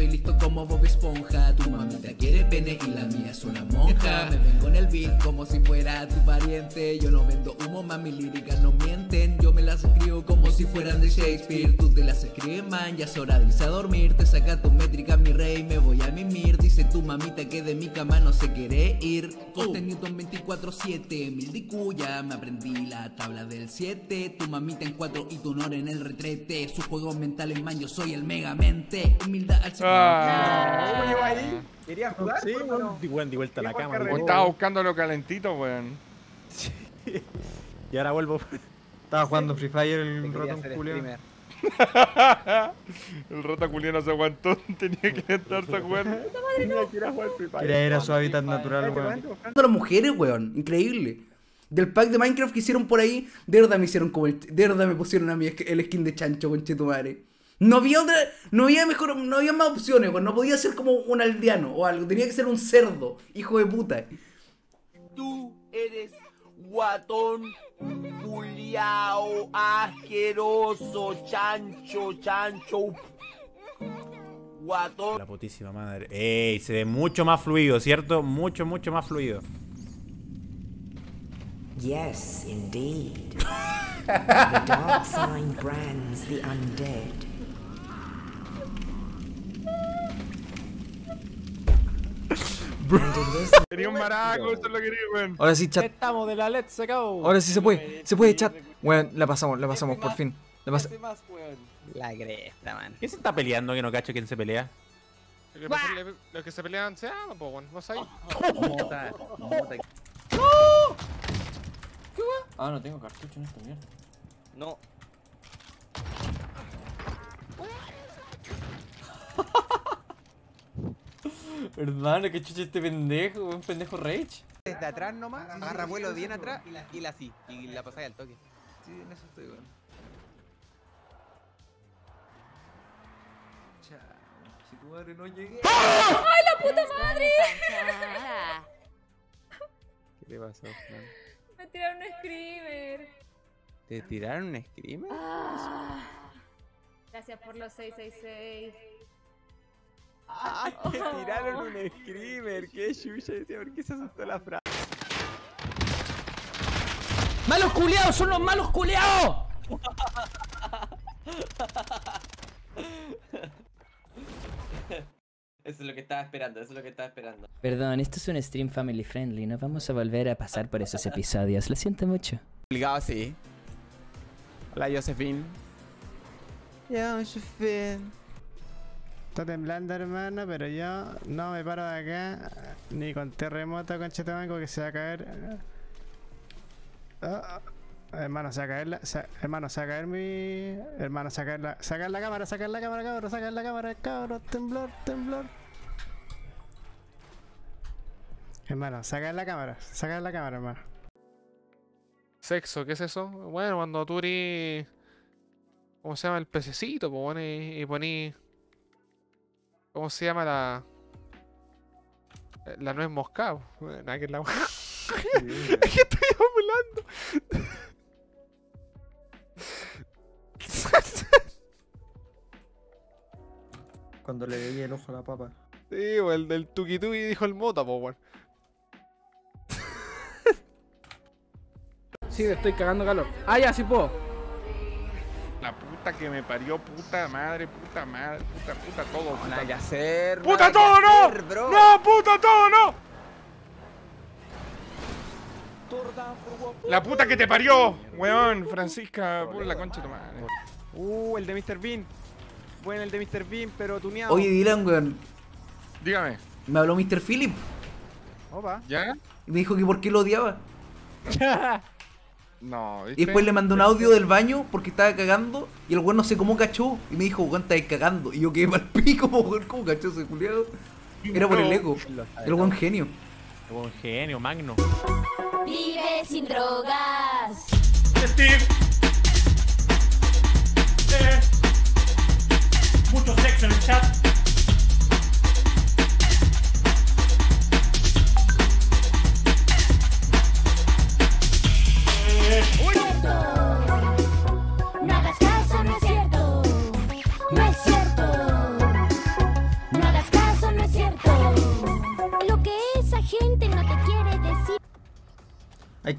estoy listo como Bob Esponja. Tu mamita quiere pene y la mía es una monja. Me vengo en el beat como si fuera tu pariente. Yo no vendo humo, mami, líricas no mienten. Yo me las escribo como si fueran de Shakespeare. Tú te las escribes, man, ya es hora de irse a dormir. Te saca tu métrica, mi rey, me voy a mimir. Dice tu mamita que de mi cama no se quiere ir. Coste Newton 24-7, mil de cuya. Me aprendí la tabla del 7. Tu mamita en 4 y tu honor en el retrete. Sus juegos mentales, man, yo soy el megamente. Humildad al Ah. ¿Cómo llegó ahí? ¿Quería jugar? Sí, ¿Por qué weón, no? di, vuelta a la Estaba buscando lo calentito, weón. Y ahora vuelvo. Estaba jugando Free Fire el ratón streamer. El rata culiano se aguantó, tenía que sentarse a jugar. Tenía que ir a jugar Free Fire. Quería ir a su hábitat natural, weón. vente, buscando. a las mujeres, weón. Increíble. Del pack de Minecraft que hicieron por ahí, de verdad me hicieron como el. De verdad me pusieron a mí el skin de chancho, conchetumare. No había otra. No había mejor. No había más opciones. No podía ser como un aldeano o algo. Tenía que ser un cerdo, hijo de puta. Tú eres guatón, culiao, asqueroso, chancho, chancho. Guatón. La putísima madre. Ey, se ve mucho más fluido, ¿cierto? Mucho, mucho más fluido. Yes, indeed. the dark sign brands the undead. This Tenía un maraco, eso es lo que quería, weón. Ahora sí, chat. Estamos de la Let's Go. Ahora sí se puede. Se puede, chat. Weón, la pasamos, la pasamos, por fin. La pas- La cresta, man. ¿Quién se está peleando que no cacho quién se pelea? Los que se peleaban se aman, po, weón. ¿Vos ahí? Mota, mota. Ah, no tengo cartucho en esta mierda. No. Hermano, que chucha este pendejo, un pendejo rage. Desde atrás nomás, agarra vuelo bien atrás y la así. Y la pasáis al toque. Sí, en eso estoy, weón. Si tu madre no llegué. ¿Qué te pasó, man? Me tiraron un screamer. ¿Te tiraron un screamer? Gracias por los 666. ¡Ah! Te tiraron un screamer. ¡Qué chucha! Decía, ¿por qué se asustó la frase? ¡Malos culeados! ¡Son los malos culeados! Eso es lo que estaba esperando, eso es lo que estaba esperando. Perdón, esto es un stream family friendly, no vamos a volver a pasar por esos episodios, lo siento mucho. Obligado, sí. Hola, Josephine. Josephine. Está temblando, hermano, pero yo no me paro de acá ni con terremoto, con chetamango que se va a caer. Ah, hermano, se va a caer la, hermano, se va a caer mi. Hermano, se va a caer la. Sacar la cámara, sacar la cámara, cabrón, sacar la cámara, cabrón, temblor, temblor. Hermano, sacar la cámara, sacar la cámara, hermano. Sexo, ¿qué es eso? Bueno, cuando tú eres... ¿Cómo se llama? El pececito, pues, y, y poní... ¿Cómo se llama la... eh, La nuez moscada? po? Nada que es la... es que estoy hablando. Cuando le veía el ojo a la papa. Sí, o el del tuki tuki dijo el mota, pues, bueno. Sí, me estoy cagando calor. Ah, ya, sí puedo. La puta que me parió, puta madre, puta madre, puta, puta, todo. No, puta, nada que hacer. ¡Puta nada que todo, no! bro. ¡No, puta todo, no! La puta que te parió, weón, Francisca, por la concha de tu madre. Uh, el de Mr. Bean. Bueno, el de Mr. Bean, pero tuneado. Oye, Dylan, weón. Dígame, Me habló Mr. Philip Opa. ¿ya? y me dijo que por qué lo odiaba. No, Y después le mandó un audio del baño porque estaba cagando y el weón no sé cómo cachó. Y me dijo, weón, estás cagando. Y yo quedé mal pico, weón, ¿cómo cachó ese culiado? Era por el eco. El weón genio. Buen genio, magno. Vive sin drogas. Steve. Mucho sexo en el chat.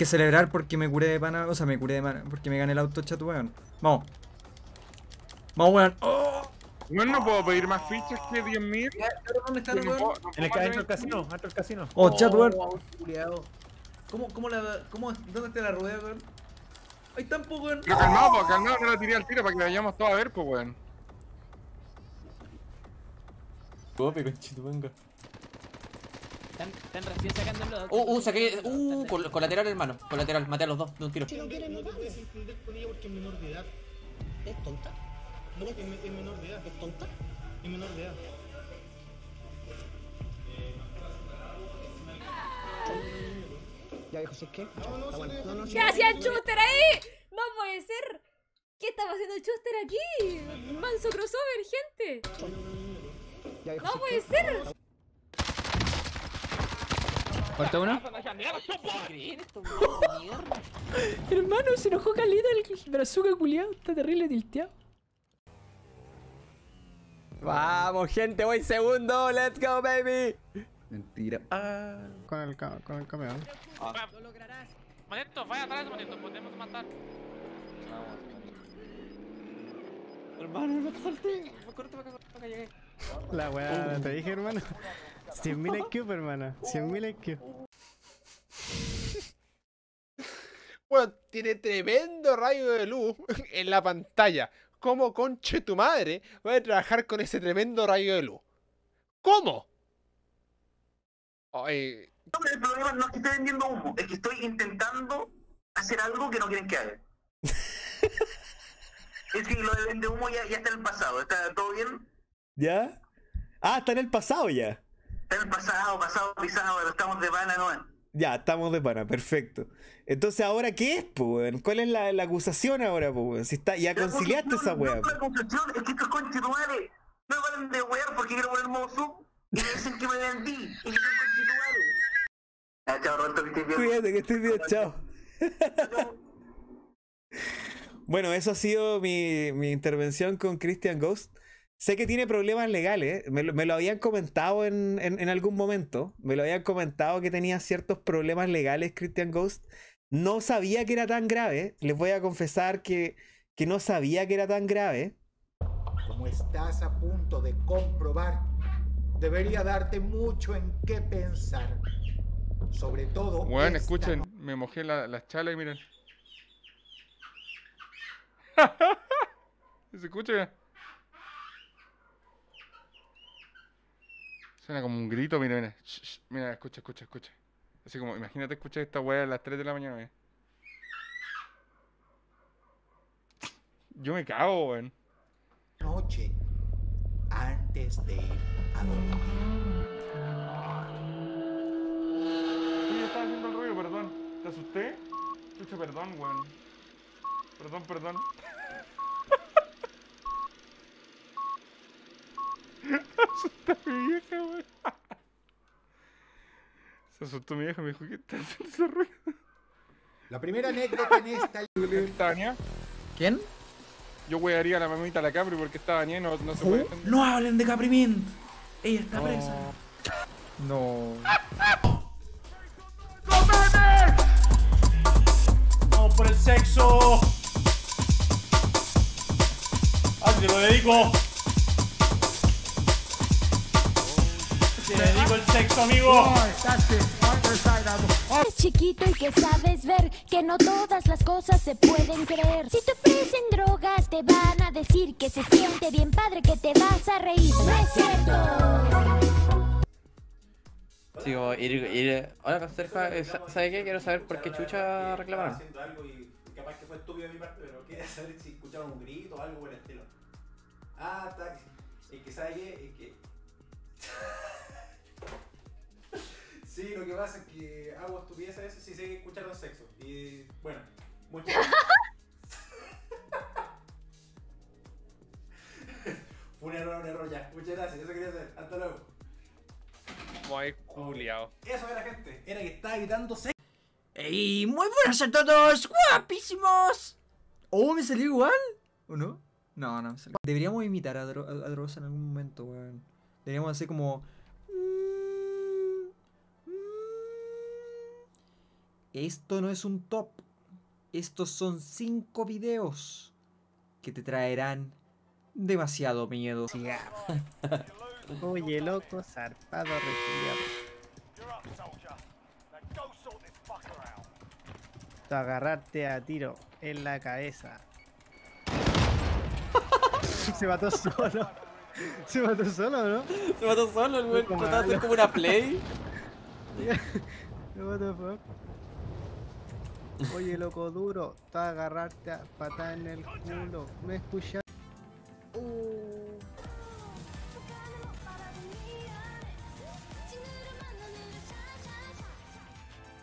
Que celebrar porque me curé de pana, o sea, me curé de pana, porque me gané el auto chat, weón. Vamos. Vamos, weón. ¡Oh! Bueno, no puedo pedir más fichas que 10.000. ¿Dónde está el No no En el casino, adentro del casino. Oh, chat, weón. wow, culiao. ¿Cómo, cómo la, cómo, ¿Dónde está la rueda, weón? Ahí tampoco, weón. Pero calmado, pues, calmado, no la tiré al tiro para que vayamos todos a ver, pues, weón. Cope, conchito, venga. Están, están recién sacando los. Uh, uh, saqué. Uh, col- colateral, hermano. Colateral, maté a los dos de un tiro. Si no quiere, no puedes entender con ella porque es menor de edad. ¿Es tonta? No, es, me- es menor de edad. ¿Es tonta? Es menor de edad. Ya, viejo, ¿sí es qué? ¿Qué hacía Chuster ahí? No puede ser. ¿Qué estaba haciendo Chuster aquí? Manso crossover, gente. No ¿sí es puede ser. ¿Cortó uno? Hermano, se enojó caleta el brazuca culiado. Está terrible tilteado. Vamos, gente, voy segundo. Let's go, baby. Mentira. Ah. Con el, con el camión. Manito, vaya atrás, manito, podemos matar. Hermano, no te salté. Corte para acá, para acá llegué. La weá, te dije, hermano. 100.000 IQ, hermano. 100.000 IQ. Bueno, tiene tremendo rayo de luz en la pantalla. ¿Cómo conche tu madre va a trabajar con ese tremendo rayo de luz? ¿Cómo? Ay, El problema no es que esté vendiendo humo, es que estoy intentando hacer algo que no quieren que haga. es que lo de vende humo ya, ya está en el pasado, ¿está todo bien? ¿Ya? Ah, está en el pasado ya. El pasado, pasado, pisado, pero estamos de pana, ¿no? Ya, estamos de pana, perfecto. Entonces, ¿ahora qué es, po, weón? ¿Cuál es la, la acusación ahora, po, weón? Si está, ya conciliaste esa weá. No, la concepción es que estos madre me van de wear porque quiero poner modo sub y me dicen que me vendí y que soy conche tu madre. Ah, chao, Roberto, que estés bien. Cuídate, que estés bien, chao. Bueno, eso ha sido mi, mi intervención con Christian Ghost. Sé que tiene problemas legales, me lo, me lo habían comentado en, en- en algún momento, me lo habían comentado que tenía ciertos problemas legales Christian Ghost. No sabía que era tan grave, les voy a confesar que, que no sabía que era tan grave. Como estás a punto de comprobar, debería darte mucho en qué pensar. Sobre todo. Esta escuchen, me mojé la, las chalas y miren. ¿Se escucha? Suena como un grito, mira, mira. Shh, shh, Mira, escucha, escucha, escucha. Así como, imagínate escuchar esta weá a las 3 de la mañana, mira. Yo me cago, weón. noche antes de ir a dormir. Sí, yo estaba haciendo el ruido, perdón. ¿Te asusté? Chucha, perdón, weón. Perdón, perdón. Asusté a mi vieja, weón. Se asustó mi vieja, me dijo que está haciendo ese ruido. La primera anécdota en esta ¿Está bañada? ¿Quién? Yo wearía a la mamita a la Capri porque está bañada y no, no se puede. No hablen de Caprimint. Ella está presa. No. Vamos por el sexo. Ah, te lo dedico. Te dedico el sexo, amigo. Eres chiquito y que sabes ver que no todas las cosas se pueden creer. Si te ofrecen drogas, te van a decir que se siente bien padre, que te vas a reír. No es cierto. Sigo, ir, ir. Hola, Sergio, eh, sa- ¿sabe qué? Quiero saber por qué chucha reclamaron. haciendo algo y capaz que fue estúpido de mi parte, pero quería saber si escucharon un grito o algo por el estilo. Ah, está. Es que sabe qué, es que. sí, lo que pasa es que hago estupideces a veces y sé que escucharon sexo. Y bueno, muchas Fue un error, un error ya. Muchas gracias, eso quería saber. Hasta luego. Muy culiao. Eso era gente, era que estaba gritando sexo. ¡Ey! ¡Muy buenas a todos! ¡Guapísimos! ¿Oh, me salió igual? ¿O no? No, no me salió. Deberíamos imitar a, Dro- a Dross en algún momento, weón. Deberíamos hacer como. Esto no es un top. Estos son 5 videos que te traerán demasiado miedo. Oye, loco, zarpado, refugiado. Tú agarrarte a tiro en la cabeza. Se mató solo. Se mató solo, ¿no? Se mató solo, el güey. Trataba de hacer como una play. What the fuck? Oye, loco duro, tú agarrarte a patada en el culo. ¿Me escuchas?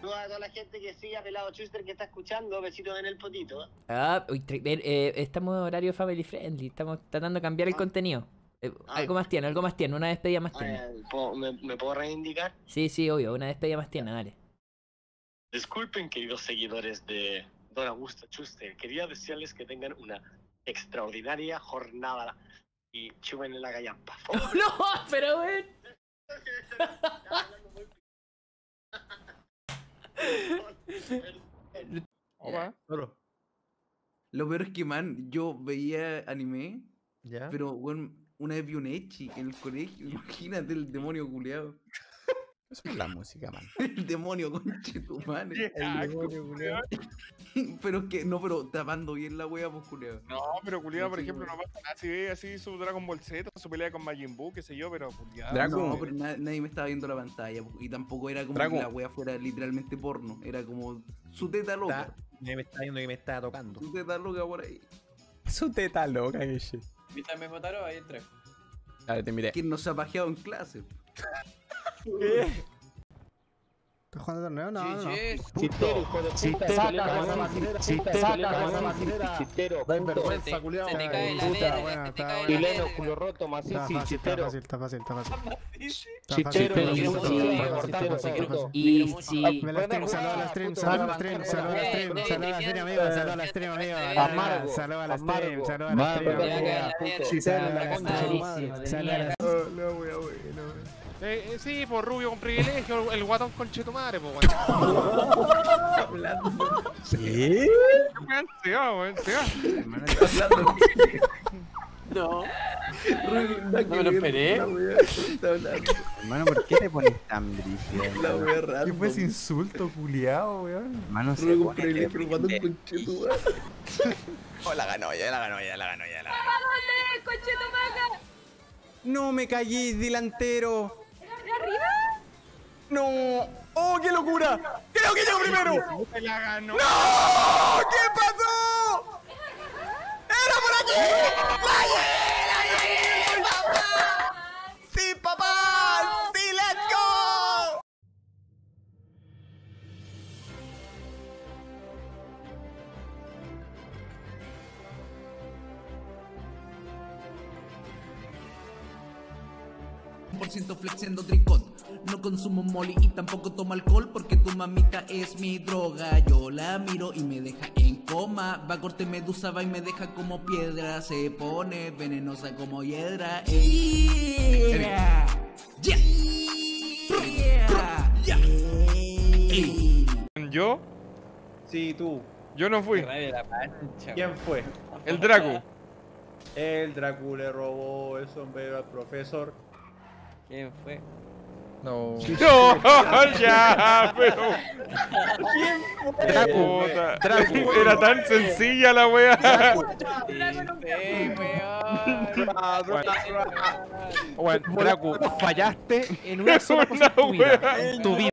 Saludos a toda la gente que sigue a Pelado Chuster que está escuchando. Besitos en el potito. Ah, uy, ver, eh, estamos en horario family friendly. Estamos tratando de cambiar el contenido. Eh, algo más tiene, algo más tiene, una despedida más tiene. Eh, ¿puedo- me, me puedo reivindicar? Sí, sí, obvio, una despedida más tiene, dale. Disculpen, queridos seguidores de Don Augusto Chuster. Quería desearles que tengan una extraordinaria jornada y chupen en la gallampa. no, pero wey. Lo peor es que, man, yo veía anime, ¿Ya? pero, bueno, una vez vi un Echi en el colegio. Imagínate el demonio culeado. Eso es la música, man. El demonio, conche tu madre. El demonio, culiao. Pero es que, no, pero tapando bien la wea, pues culeado. No, pero culiado, por Sí, ejemplo, no pasa nada. Si ve así su Dragon Ball Z, su pelea con Majin Buu, qué sé yo, pero culiado. No, pero na- nadie me estaba viendo la pantalla. po, Y tampoco era como Drago. que la wea fuera literalmente porno. Era como su teta loca. Me está viendo que me estaba tocando. Su teta loca por ahí. Su teta loca, que shit. ¿Viste me votaron? Ahí entré. Dale, te miré. ¿Quién no se ha pajeado en clase? ¿Estás jugando torneo? No, no, no. Chistero, hijo de puta, saca con con la la maquinera, si puta, te saca pelea con con la da vergüenza, culiao. Se te cae verga. Chileno, culo roto, macizo, está fácil, está fácil, está fácil. Y si. Me stream, saluda a la stream, saluda a la stream, saluda a la stream, saluda a la stream, amigo, saluda a la stream, amigo. Amargo, Saluda a la stream, saluda a la stream, Saluda a la saluda a la Eh, eh, sí, por rubio con privilegio, el guatón con chetumare, pues, weón. ¿Qué? Weón, Se va, weón, se va. No. No me lo esperé. Hermano, ¿por qué te pones tan brígido? La wea ¿Qué random. fue ese insulto, culiao, weón? Hermano, se pone privilegio, que- guatón con chetumare. Oh, la ganó ya, la ganó ya, la ganó ya, la ganó. No me caí delantero. No. ¡Oh, qué locura! ¡Creo que yo primero! Se la ganó. ¡No! ¿Qué pasó? ¡Era por aquí! 100% flexiendo dricot. No consumo molly y tampoco tomo alcohol porque tu mamita es mi droga. Yo la miro y me deja en coma. Va a corte medusa, va y me deja como piedra. Se pone venenosa como hiedra. Yeah. Yeah. Yeah. ¿Yo? Sí, tú. Yo no fui. ¿Quién fue? El Dracu. El Dracu le robó el sombrero al profesor. ¿Quién fue? No. No, ya, pero. ¿Quién fue? Puta, Draco. Era tan sencilla la wea. Bueno, Dracu, fallaste en una sola cosa. En tu vida.